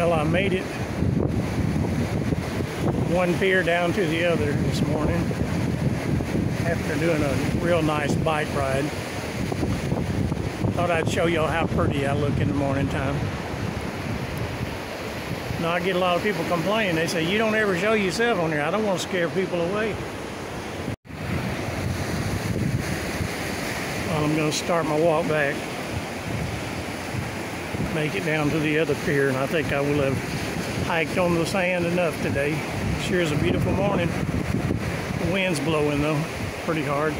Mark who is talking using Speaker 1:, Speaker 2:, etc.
Speaker 1: Well, I made it one pier down to the other this morning after doing a real nice bike ride. Thought I'd show y'all how pretty I look in the morning time. Now I get a lot of people complaining. They say, you don't ever show yourself on here. I don't want to scare people away. Well, I'm going to start my walk back. Make it down to the other pier, and I think I will have hiked on the sand enough today. Sure is a beautiful morning. The wind's blowing though, pretty hard.